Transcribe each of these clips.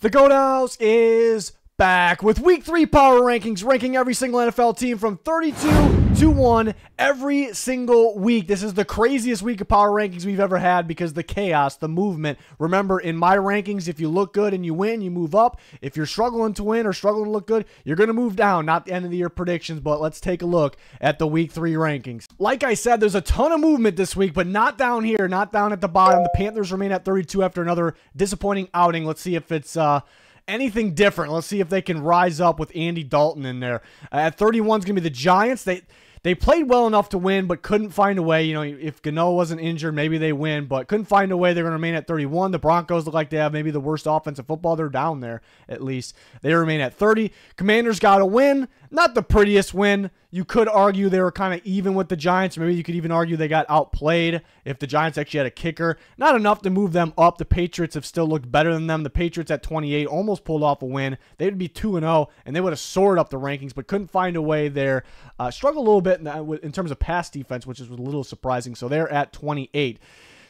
The Goat House is back with week three power rankings, ranking every single NFL team from 32 to 1 every single week. This is the craziest week of power rankings we've ever had because the chaos, the movement. Remember, in my rankings, if you look good and you win, you move up. If you're struggling to win or struggling to look good, you're going to move down. Not the end of the year predictions, but let's take a look at the week three rankings. Like I said, there's a ton of movement this week, but not down here, not down at the bottom. The Panthers remain at 32 after another disappointing outing. Let's see if it's, uh, anything different. Let's see if they can rise up with Andy Dalton in there. Uh, at 31 is going to be the Giants. They they played well enough to win, but couldn't find a way. You know, if Gano wasn't injured, maybe they win, but couldn't find a way. They're going to remain at 31. The Broncos look like they have maybe the worst offensive football. They're down there at least. They remain at 30. Commanders got a win. Not the prettiest win. You could argue they were kind of even with the Giants. Maybe you could even argue they got outplayed if the Giants actually had a kicker. Not enough to move them up. The Patriots have still looked better than them. The Patriots at 28 almost pulled off a win. They would be 2 0, and they would have soared up the rankings, but couldn't find a way there. Uh, struggled a little bit in, in terms of pass defense, which is a little surprising. So they're at 28.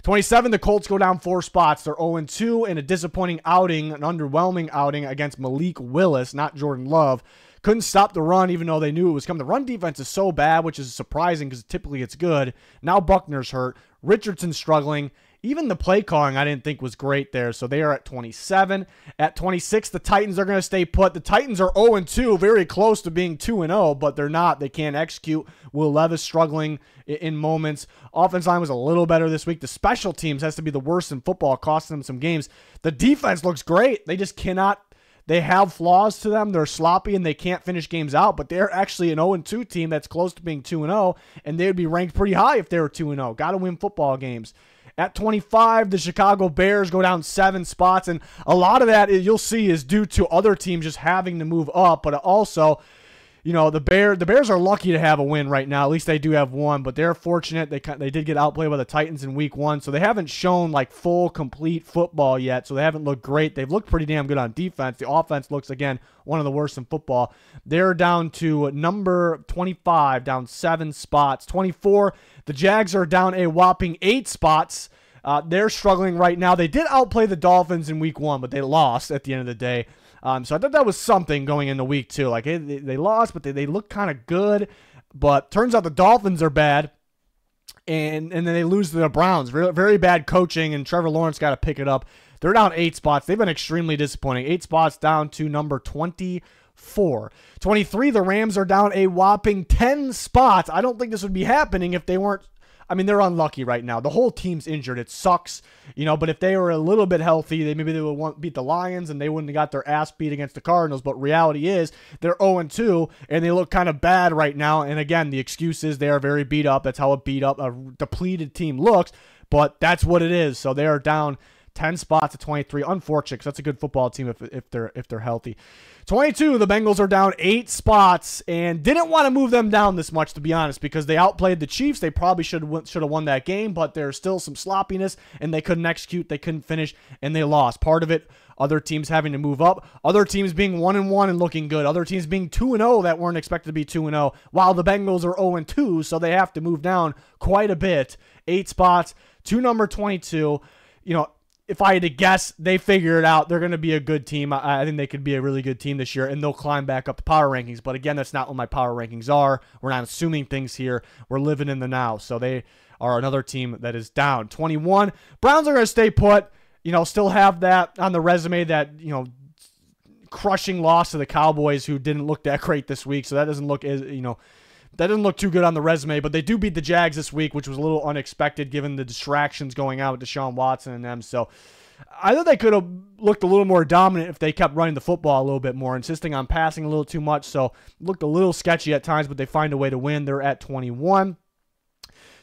27, the Colts go down four spots. They're 0 2 in a disappointing outing, an underwhelming outing against Malik Willis, not Jordan Love couldn't stop the run, even though they knew it was coming. The run defense is so bad, which is surprising because typically it's good. Now Buckner's hurt. Richardson's struggling. Even the play calling I didn't think was great there. So they are at 27. At 26, the Titans are going to stay put. The Titans are 0 2, very close to being 2 0, but they're not. They can't execute. Will Levis struggling in moments. Offense line was a little better this week. The special teams has to be the worst in football, costing them some games. The defense looks great. They just cannot they have flaws to them. They're sloppy and they can't finish games out, but they're actually an 0 2 team that's close to being 2 0, and they would be ranked pretty high if they were 2 0. Got to win football games. At 25, the Chicago Bears go down seven spots, and a lot of that you'll see is due to other teams just having to move up, but also you know the bear the Bears are lucky to have a win right now. At least they do have one, but they're fortunate. They they did get outplayed by the Titans in Week One, so they haven't shown like full complete football yet. So they haven't looked great. They've looked pretty damn good on defense. The offense looks again one of the worst in football. They're down to number 25, down seven spots. 24, the Jags are down a whopping eight spots. Uh, they're struggling right now. They did outplay the Dolphins in Week One, but they lost at the end of the day. Um, so I thought that was something going into week two. Like they, lost, but they, they look kind of good. But turns out the Dolphins are bad. And, and then they lose to the Browns. Very, very bad coaching, and Trevor Lawrence got to pick it up. They're down eight spots. They've been extremely disappointing. Eight spots down to number 24. 23, the Rams are down a whopping 10 spots. I don't think this would be happening if they weren't I mean, they're unlucky right now. The whole team's injured. It sucks, you know. But if they were a little bit healthy, they maybe they would want beat the Lions and they wouldn't have got their ass beat against the Cardinals. But reality is they're 0 2 and they look kind of bad right now. And again, the excuse is they are very beat up. That's how a beat up, a depleted team looks. But that's what it is. So they are down 10 spots to 23. Unfortunate because that's a good football team if, if they're if they're healthy. 22, the Bengals are down eight spots and didn't want to move them down this much, to be honest, because they outplayed the Chiefs. They probably should should have won that game, but there's still some sloppiness and they couldn't execute, they couldn't finish, and they lost. Part of it, other teams having to move up, other teams being one and one and looking good, other teams being two and zero oh that weren't expected to be two and zero, oh, while the Bengals are zero and two, so they have to move down quite a bit. Eight spots to number 22. You know, if I had to guess, they figure it out. They're going to be a good team. I, I, think they could be a really good team this year, and they'll climb back up the power rankings. But again, that's not what my power rankings are. We're not assuming things here. We're living in the now. So they are another team that is down. 21. Browns are going to stay put. You know, still have that on the resume that, you know, crushing loss to the Cowboys who didn't look that great this week. So that doesn't look as, you know, that doesn't look too good on the resume, but they do beat the Jags this week, which was a little unexpected given the distractions going out with Deshaun Watson and them. So I thought they could have looked a little more dominant if they kept running the football a little bit more, insisting on passing a little too much. So looked a little sketchy at times, but they find a way to win. They're at 21.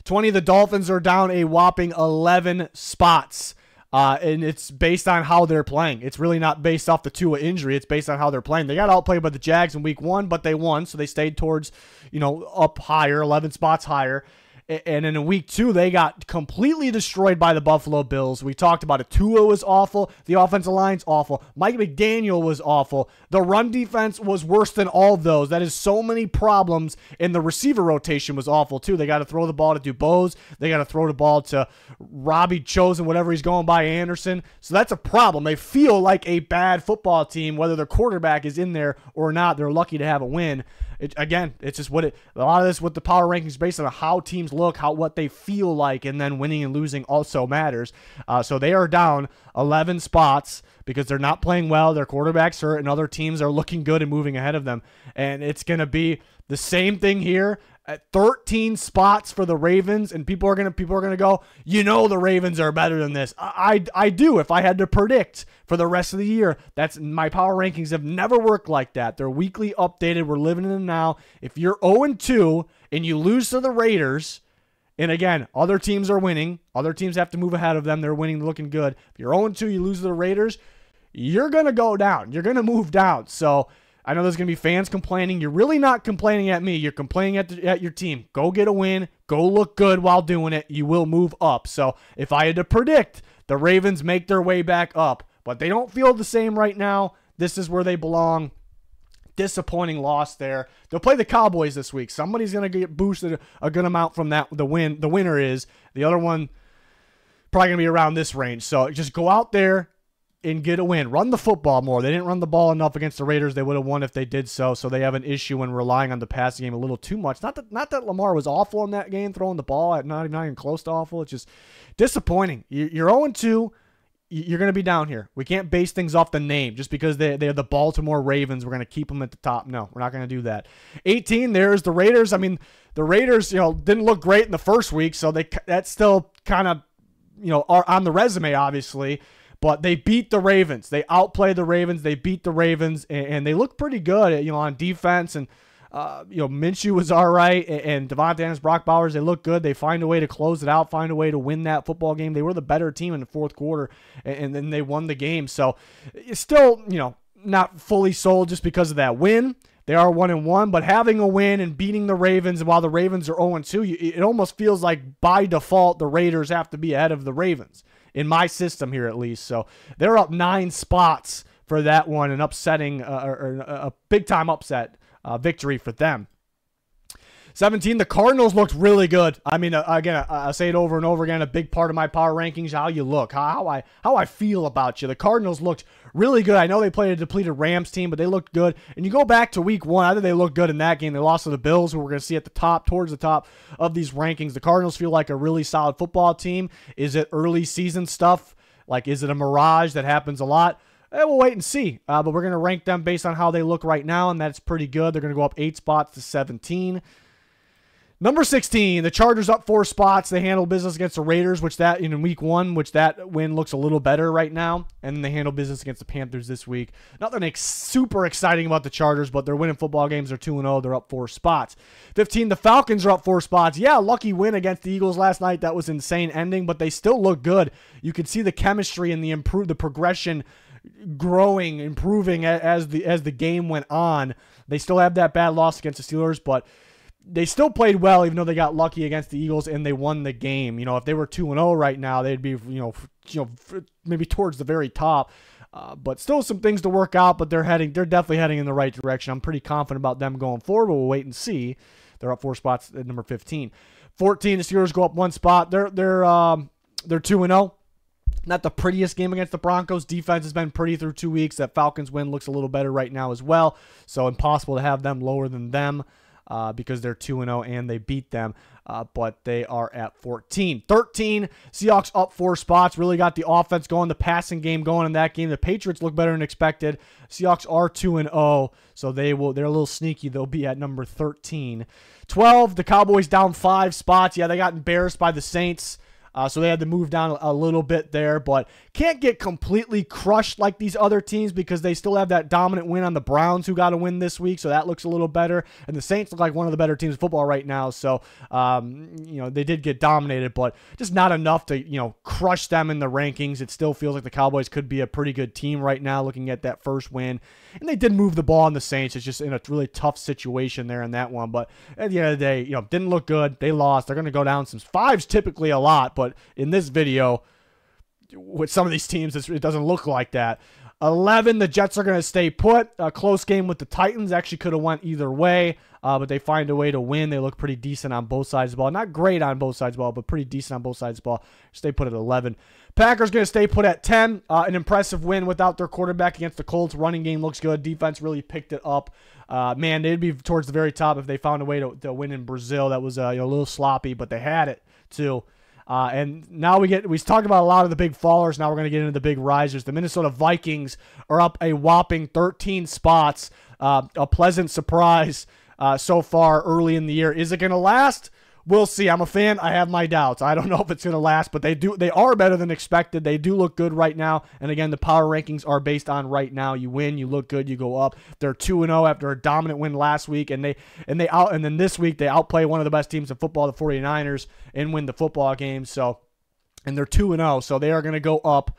20, the Dolphins are down a whopping 11 spots. Uh, and it's based on how they're playing. It's really not based off the Tua injury. It's based on how they're playing. They got outplayed by the Jags in Week One, but they won, so they stayed towards, you know, up higher, 11 spots higher. And in week two, they got completely destroyed by the Buffalo Bills. We talked about it. Tua was awful. The offensive line's awful. Mike McDaniel was awful. The run defense was worse than all those. That is so many problems. And the receiver rotation was awful, too. They got to throw the ball to Dubose. They got to throw the ball to Robbie Chosen, whatever he's going by, Anderson. So that's a problem. They feel like a bad football team, whether their quarterback is in there or not. They're lucky to have a win. It, again, it's just what it. A lot of this with the power rankings based on how teams look, how what they feel like, and then winning and losing also matters. Uh, so they are down 11 spots because they're not playing well. Their quarterbacks hurt, and other teams are looking good and moving ahead of them. And it's going to be the same thing here at 13 spots for the Ravens, and people are gonna people are gonna go, you know, the Ravens are better than this. I, I I do. If I had to predict for the rest of the year, that's my power rankings have never worked like that. They're weekly updated. We're living in them now. If you're 0 2 and you lose to the Raiders, and again, other teams are winning. Other teams have to move ahead of them. They're winning, looking good. If you're 0 2, you lose to the Raiders, you're gonna go down. You're gonna move down. So I know there's going to be fans complaining. You're really not complaining at me. You're complaining at, the, at your team. Go get a win. Go look good while doing it. You will move up. So if I had to predict, the Ravens make their way back up, but they don't feel the same right now. This is where they belong. Disappointing loss there. They'll play the Cowboys this week. Somebody's going to get boosted a good amount from that. The win. The winner is the other one. Probably going to be around this range. So just go out there, and get a win. Run the football more. They didn't run the ball enough against the Raiders. They would have won if they did so. So they have an issue when relying on the passing game a little too much. Not that not that Lamar was awful in that game, throwing the ball at not, not even close to awful. It's just disappointing. You're 0 2. You're going to be down here. We can't base things off the name just because they, they're the Baltimore Ravens. We're going to keep them at the top. No, we're not going to do that. 18, there's the Raiders. I mean, the Raiders, you know, didn't look great in the first week, so they that's still kind of, you know, are on the resume, obviously. But they beat the Ravens. They outplayed the Ravens. They beat the Ravens, and, and they look pretty good, you know, on defense. And uh, you know, Minshew was all right, and, and Davante Adams, Brock Bowers, they look good. They find a way to close it out, find a way to win that football game. They were the better team in the fourth quarter, and, and then they won the game. So it's still, you know, not fully sold just because of that win. They are one and one, but having a win and beating the Ravens, while the Ravens are 0 and 2, it almost feels like by default the Raiders have to be ahead of the Ravens in my system here at least. So they're up nine spots for that one, an upsetting uh, or, a big time upset uh, victory for them. 17, the Cardinals looked really good. I mean, uh, again, I, say it over and over again. A big part of my power rankings, how you look, how, how I how I feel about you. The Cardinals looked really good. I know they played a depleted Rams team, but they looked good. And you go back to Week One, I think they looked good in that game. They lost to the Bills, who we're going to see at the top, towards the top of these rankings. The Cardinals feel like a really solid football team. Is it early season stuff? Like, is it a mirage that happens a lot? Eh, we'll wait and see. Uh, but we're going to rank them based on how they look right now, and that's pretty good. They're going to go up eight spots to 17. Number 16, the Chargers up four spots. They handle business against the Raiders, which that in week one, which that win looks a little better right now. And then they handle business against the Panthers this week. Nothing ex- super exciting about the Chargers, but they're winning football games. They're 2 0. They're up four spots. 15, the Falcons are up four spots. Yeah, lucky win against the Eagles last night. That was insane ending, but they still look good. You could see the chemistry and the improve the progression growing, improving as the as the game went on. They still have that bad loss against the Steelers, but they still played well, even though they got lucky against the Eagles and they won the game. You know, if they were two and zero oh right now, they'd be you know you know maybe towards the very top. Uh, but still some things to work out. But they're heading, they're definitely heading in the right direction. I'm pretty confident about them going forward. But we'll wait and see. They're up four spots at number 15. 14, the Steelers go up one spot. They're they're um, they're two and zero. Oh. Not the prettiest game against the Broncos. Defense has been pretty through two weeks. That Falcons win looks a little better right now as well. So impossible to have them lower than them uh, because they're 2 0 and they beat them. Uh, but they are at 14. 13, Seahawks up four spots. Really got the offense going, the passing game going in that game. The Patriots look better than expected. Seahawks are 2 and 0, so they will they're a little sneaky. They'll be at number 13. 12, the Cowboys down five spots. Yeah, they got embarrassed by the Saints. Uh, so they had to move down a little bit there, but can't get completely crushed like these other teams because they still have that dominant win on the Browns, who got a win this week. So that looks a little better. And the Saints look like one of the better teams in football right now. So, um, you know, they did get dominated, but just not enough to, you know, crush them in the rankings. It still feels like the Cowboys could be a pretty good team right now looking at that first win. And they did move the ball on the Saints. It's just in a really tough situation there in that one. But at the end of the day, you know, didn't look good. They lost. They're going to go down some fives typically a lot, but in this video, with some of these teams, it doesn't look like that. 11, the Jets are going to stay put. A close game with the Titans actually could have went either way, uh, but they find a way to win. They look pretty decent on both sides of the ball. Not great on both sides of the ball, but pretty decent on both sides of the ball. Stay put at 11. Packers going to stay put at 10. Uh, an impressive win without their quarterback against the Colts. Running game looks good. Defense really picked it up. Uh, man, they'd be towards the very top if they found a way to, to win in Brazil. That was uh, you know, a little sloppy, but they had it too. Uh, and now we get we talked about a lot of the big fallers. Now we're going to get into the big risers. The Minnesota Vikings are up a whopping 13 spots. Uh, a pleasant surprise uh, so far early in the year. Is it going to last? We'll see. I'm a fan. I have my doubts. I don't know if it's going to last, but they do. They are better than expected. They do look good right now. And again, the power rankings are based on right now. You win, you look good, you go up. They're two and zero oh after a dominant win last week, and they and they out and then this week they outplay one of the best teams in football, the 49ers, and win the football game. So, and they're two and zero, oh, so they are going to go up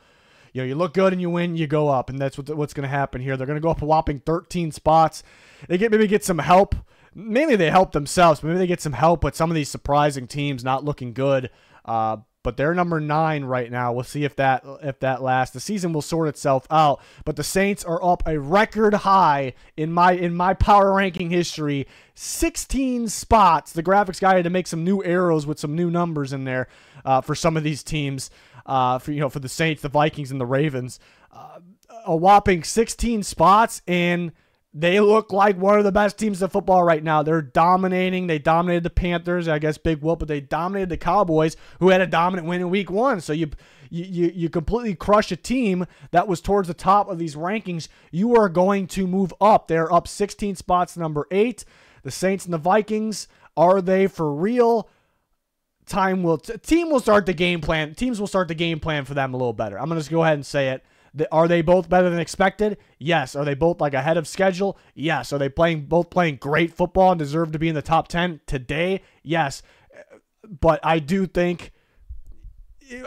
you know, you look good and you win, you go up, and that's what, what's going to happen here. They're going to go up a whopping 13 spots. They get maybe get some help mainly they help themselves. Maybe they get some help with some of these surprising teams not looking good. Uh, but they're number nine right now. We'll see if that if that lasts. The season will sort itself out. But the Saints are up a record high in my in my power ranking history, 16 spots. The graphics guy had to make some new arrows with some new numbers in there uh, for some of these teams. Uh, for you know for the Saints, the Vikings, and the Ravens, uh, a whopping 16 spots and they look like one of the best teams in football right now. They're dominating. They dominated the Panthers, I guess big whoop, but they dominated the Cowboys, who had a dominant win in Week One. So you you you completely crush a team that was towards the top of these rankings. You are going to move up. They're up 16 spots, number eight. The Saints and the Vikings are they for real? Time will team will start the game plan. Teams will start the game plan for them a little better. I'm gonna just go ahead and say it. Are they both better than expected? Yes. Are they both like ahead of schedule? Yes. Are they playing both playing great football and deserve to be in the top 10 today? Yes. But I do think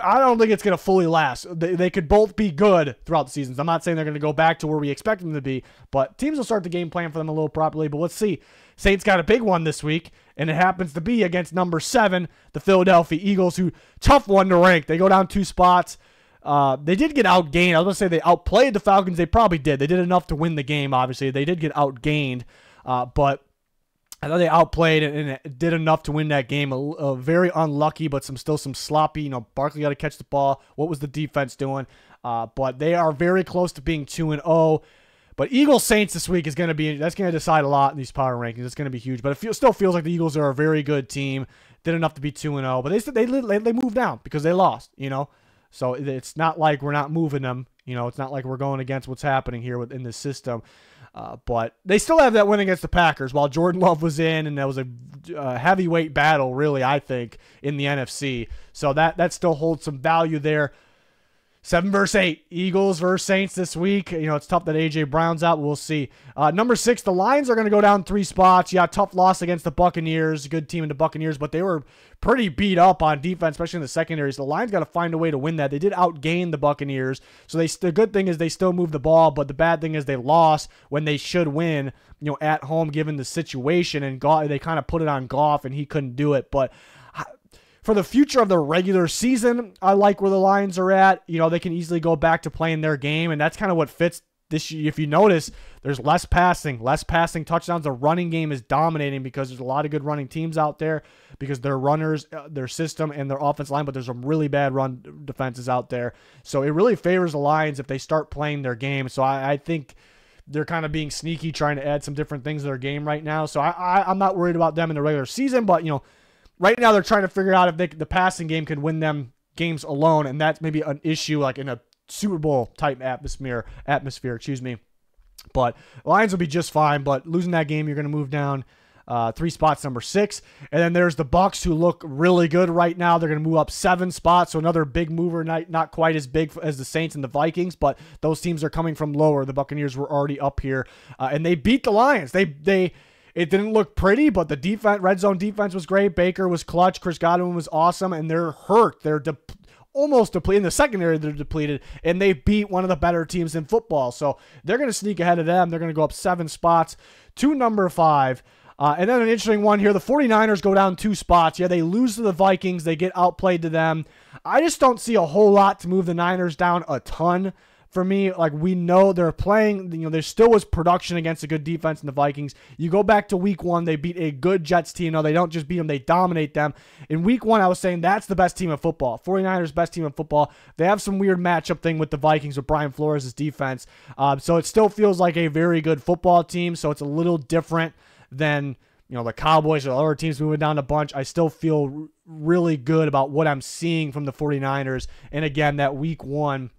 I don't think it's going to fully last. They, they could both be good throughout the seasons. I'm not saying they're going to go back to where we expect them to be, but teams will start the game plan for them a little properly. But let's see. Saints got a big one this week, and it happens to be against number seven, the Philadelphia Eagles, who tough one to rank. They go down two spots. Uh, they did get outgained. I was going to say they outplayed the Falcons. They probably did. They did enough to win the game, obviously. They did get outgained, uh, but I thought they outplayed and did enough to win that game. A, a very unlucky, but some still some sloppy. You know, Barkley got to catch the ball. What was the defense doing? Uh, but they are very close to being 2 and 0. But Eagles Saints this week is going to be that's going to decide a lot in these power rankings. It's going to be huge. But it feel, still feels like the Eagles are a very good team. Did enough to be 2 and 0, but they they they moved down because they lost, you know. So it's not like we're not moving them. You know, it's not like we're going against what's happening here within the system. Uh, but they still have that win against the Packers while Jordan Love was in, and that was a uh, heavyweight battle, really, I think, in the NFC. So that that still holds some value there. Seven versus eight, Eagles versus Saints this week. You know, it's tough that AJ Brown's out. We'll see. Uh, number six, the Lions are going to go down three spots. Yeah, tough loss against the Buccaneers. Good team in the Buccaneers, but they were pretty beat up on defense, especially in the secondaries. The Lions got to find a way to win that. They did outgain the Buccaneers. So they the good thing is they still move the ball, but the bad thing is they lost when they should win. You know, at home given the situation, and Goff, they kind of put it on Goff, and he couldn't do it. But for the future of the regular season, I like where the Lions are at. You know, they can easily go back to playing their game, and that's kind of what fits this year. if you notice there's less passing less passing touchdowns the running game is dominating because there's a lot of good running teams out there because their runners uh, their system and their offense line but there's some really bad run defenses out there so it really favors the lions if they start playing their game so i, I think they're kind of being sneaky trying to add some different things to their game right now so I, I i'm not worried about them in the regular season but you know right now they're trying to figure out if they, the passing game can win them games alone, and that's maybe an issue like in a Super Bowl type atmosphere. Atmosphere, excuse me. But Lions will be just fine. But losing that game, you're going to move down. uh, three spots, number six. And then there's the Bucs, who look really good right now. They're going to move up seven spots, so another big mover, not, not quite as big as the Saints and the Vikings, but those teams are coming from lower. The Buccaneers were already up here, uh, and they beat the Lions. They they it didn't look pretty, but the defense, red zone defense was great. Baker was clutch. Chris Godwin was awesome, and they're hurt. They're de- almost depleted. In the secondary, they're depleted, and they beat one of the better teams in football. So they're going to sneak ahead of them. They're going to go up seven spots to number five. Uh, and then an interesting one here. The 49ers go down two spots. Yeah, they lose to the Vikings. They get outplayed to them. I just don't see a whole lot to move the Niners down a ton. For me, like we know they're playing, you know, there still was production against a good defense in the Vikings. You go back to week one, they beat a good Jets team. No, they don't just beat them, they dominate them. In week one, I was saying that's the best team in football. 49ers, best team in football. They have some weird matchup thing with the Vikings with Brian Flores' defense. Uh, so it still feels like a very good football team. So it's a little different than you know the Cowboys or other teams moving down a bunch. I still feel really good about what I'm seeing from the 49ers. And again, that week one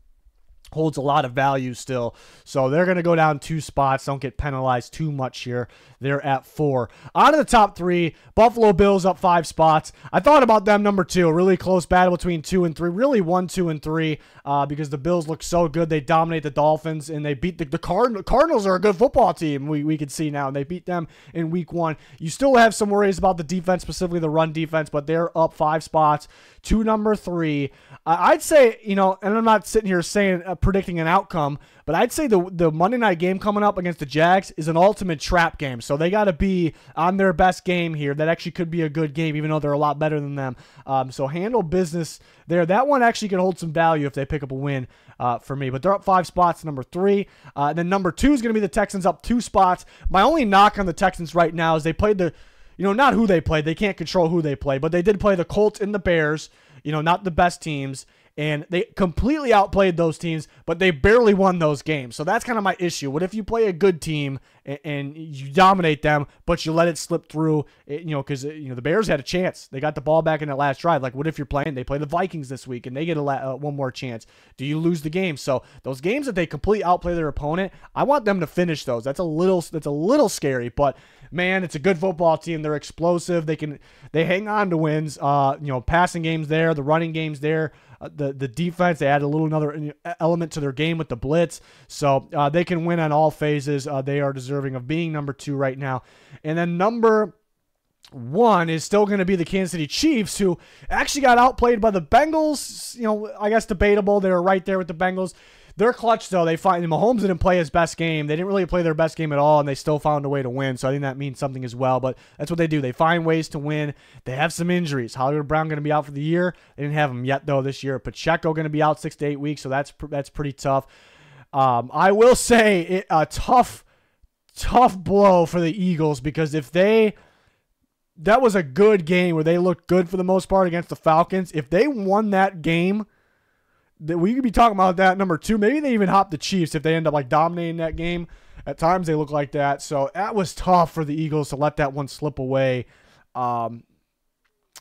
holds a lot of value still. So they're going to go down two spots. Don't get penalized too much here. They're at four. On to the top three. Buffalo Bills up five spots. I thought about them number two. A really close battle between two and three. Really one, two, and three uh, because the Bills look so good. They dominate the Dolphins and they beat the, the Card- Cardinals are a good football team. We, we can see now. And they beat them in week one. You still have some worries about the defense, specifically the run defense, but they're up five spots to number three. Uh, I'd say, you know, and I'm not sitting here saying uh, predicting an outcome, but I'd say the the Monday night game coming up against the Jags is an ultimate trap game. So they got to be on their best game here. That actually could be a good game, even though they're a lot better than them. Um, so handle business there. That one actually can hold some value if they pick up a win uh, for me. But they're up five spots, number three. Uh, then number two is going to be the Texans up two spots. My only knock on the Texans right now is they played the, you know, not who they played. They can't control who they play, but they did play the Colts and the Bears. You know, not the best teams and they completely outplayed those teams, but they barely won those games. So that's kind of my issue. What if you play a good team and, and you dominate them, but you let it slip through? Eh, you know, because eh, you know the Bears had a chance. They got the ball back in that last drive. Like, what if you're playing? They play the Vikings this week and they get a la- uh, one more chance. Do you lose the game? So those games that they completely outplay their opponent, I want them to finish those. That's a little that's a little scary, but man, it's a good football team. They're explosive. They can they hang on to wins. Uh, you know, passing games there, the running games there. Uh, the the defense they add a little another element to their game with the blitz, so uh, they can win on all phases. Uh, they are deserving of being number two right now, and then number one is still going to be the Kansas City Chiefs, who actually got outplayed by the Bengals. You know, I guess debatable. They were right there with the Bengals. They're clutch though. They find Mahomes didn't play his best game. They didn't really play their best game at all, and they still found a way to win. So I think that means something as well. But that's what they do. They find ways to win. They have some injuries. Hollywood Brown going to be out for the year. They didn't have him yet though this year. Pacheco going to be out six to eight weeks, so that's that's pretty tough. Um, I will say it, a tough, tough blow for the Eagles because if they that was a good game where they looked good for the most part against the Falcons. If they won that game that we could be talking about that number two. Maybe they even hop the Chiefs if they end up like dominating that game. At times they look like that. So that was tough for the Eagles to let that one slip away. Um,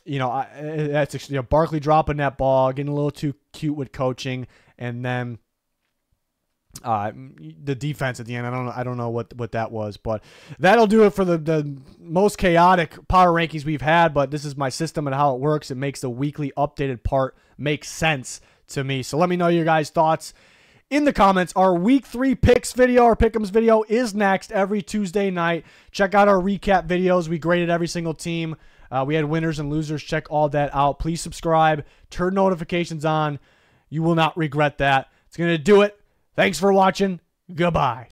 you know, I, that's you know Barkley dropping that ball, getting a little too cute with coaching, and then uh, the defense at the end. I don't know. I don't know what what that was, but that'll do it for the the most chaotic power rankings we've had. But this is my system and how it works. It makes the weekly updated part make sense to me. So let me know your guys' thoughts in the comments. Our week three picks video, our pick'ems video is next every Tuesday night. Check out our recap videos. We graded every single team. Uh, we had winners and losers. Check all that out. Please subscribe, turn notifications on. You will not regret that. It's going to do it. Thanks for watching. Goodbye.